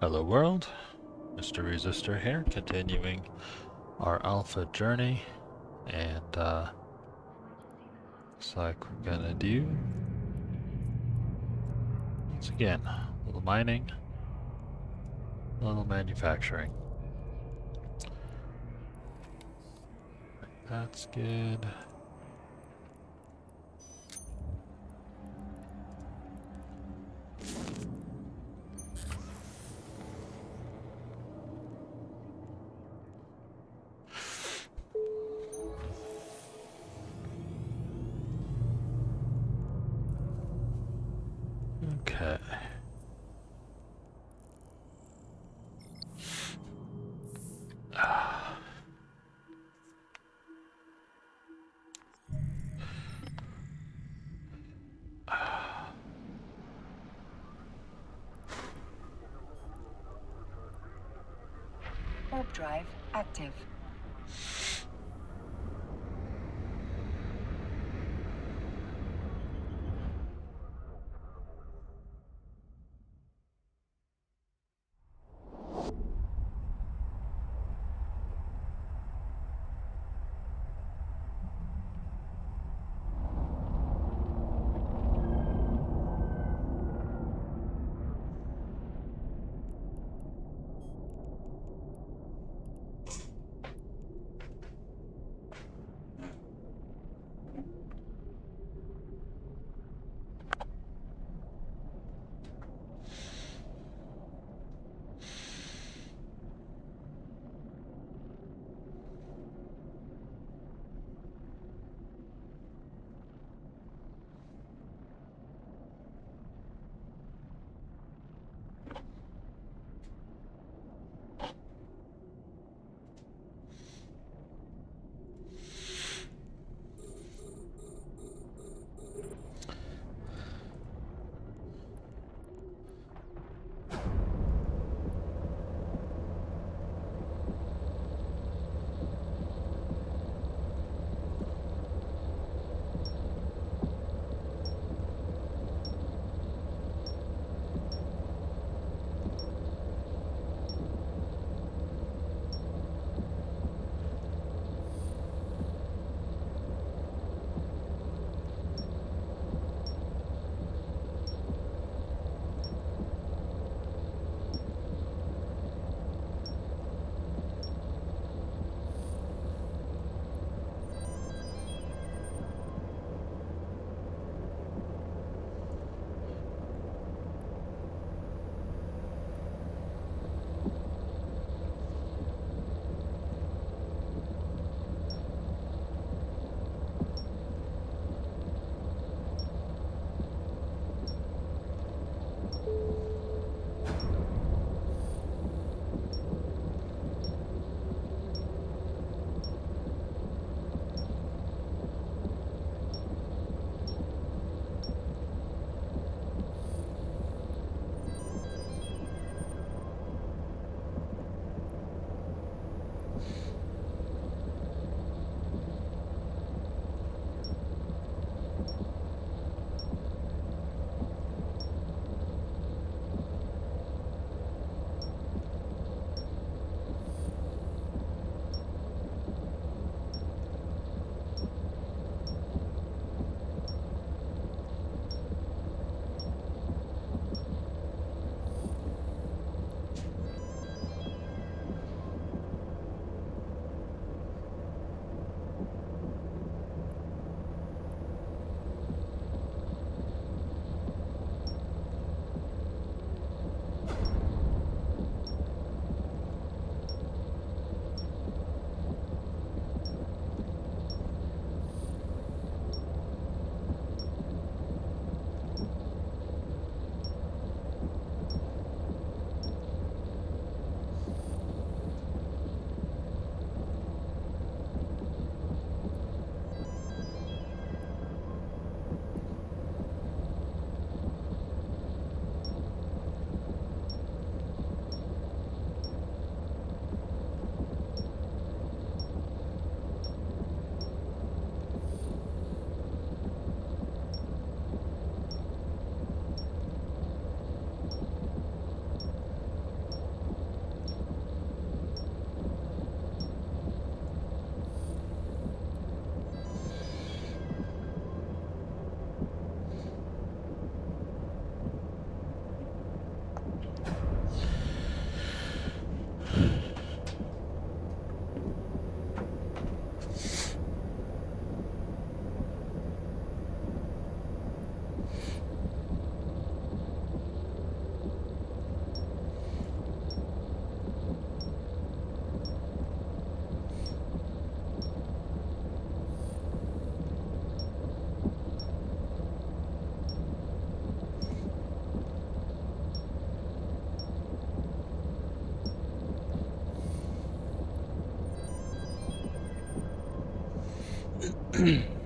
Hello world, Mr. Resistor here, continuing our alpha journey, and uh, looks like we're gonna do, once again, a little mining, a little manufacturing. That's good. Drive active. mm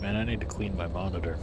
Man, I need to clean my monitor.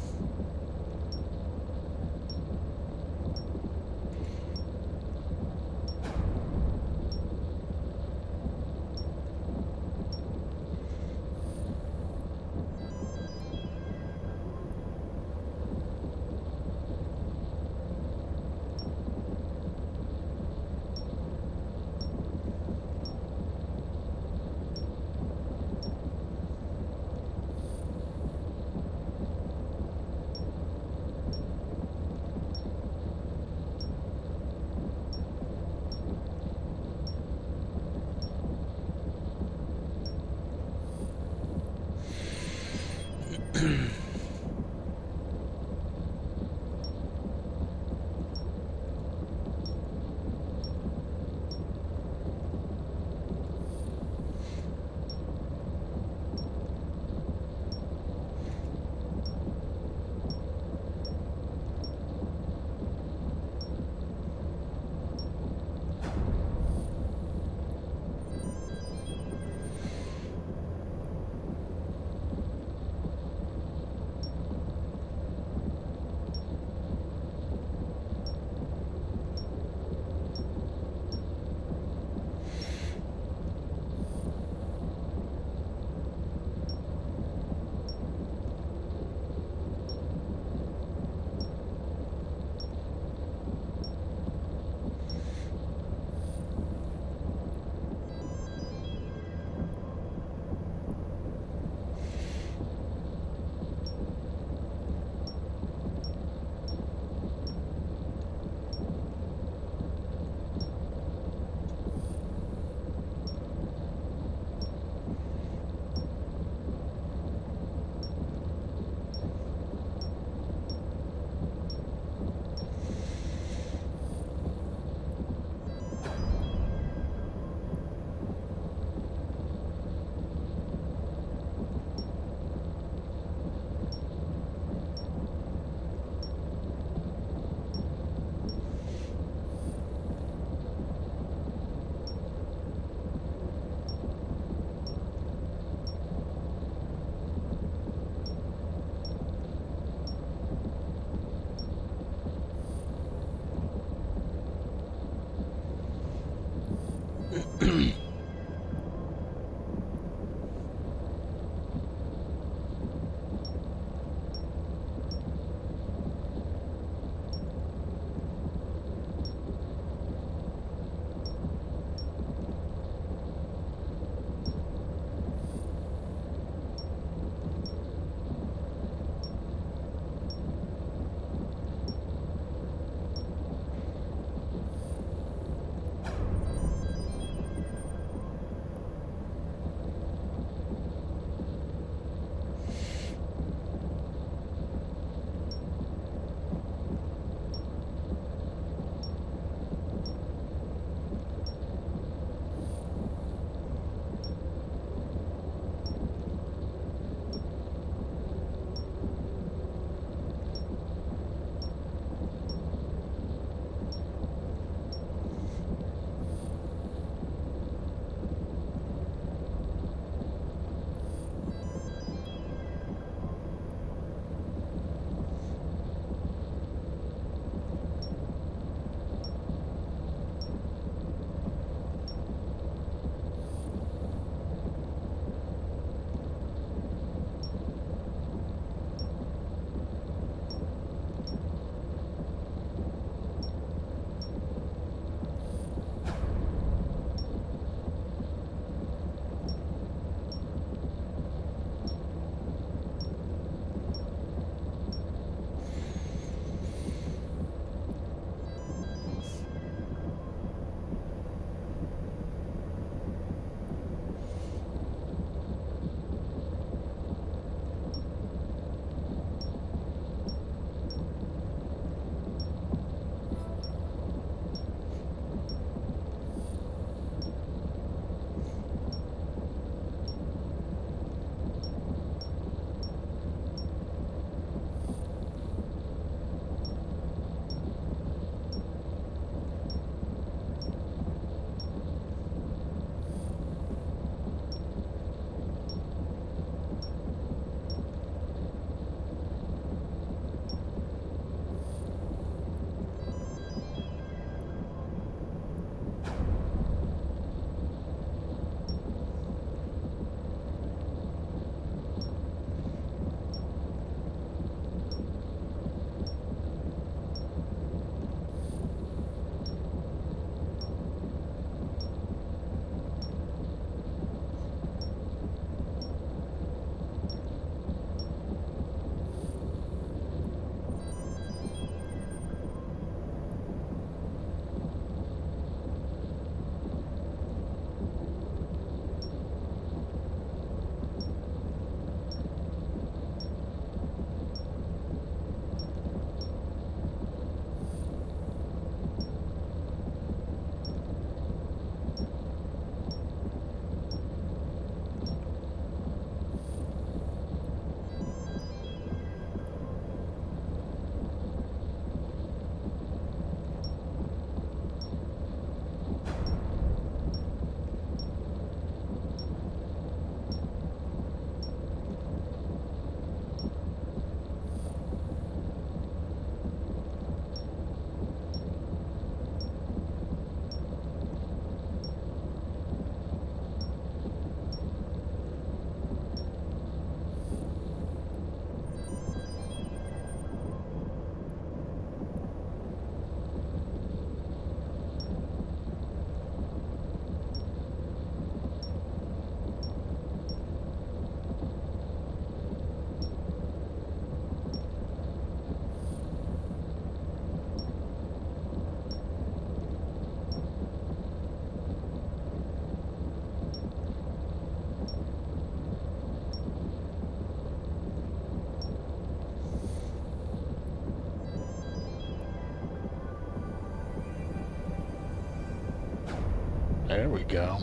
There we go.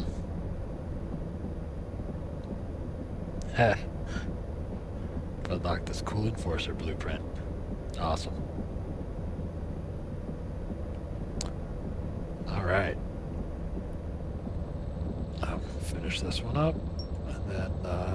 Heh. Unlock this cool enforcer blueprint. Awesome. Alright. I'll finish this one up, and then, uh...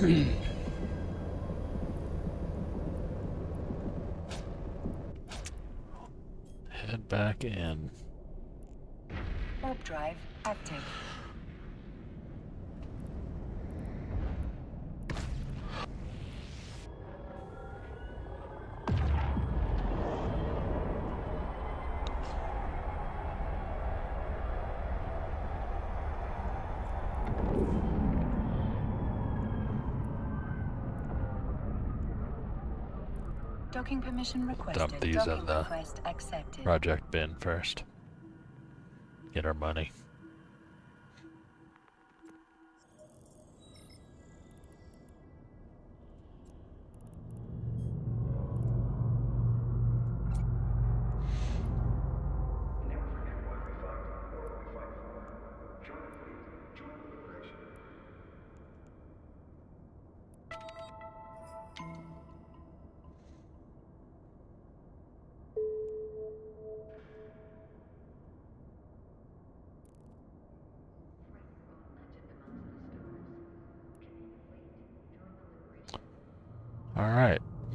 Head back in. Warp drive active. Docking permission requested. Dump these in the. Project bin first. Get our money.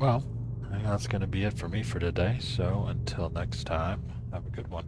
Well, that's going to be it for me for today. So until next time, have a good one.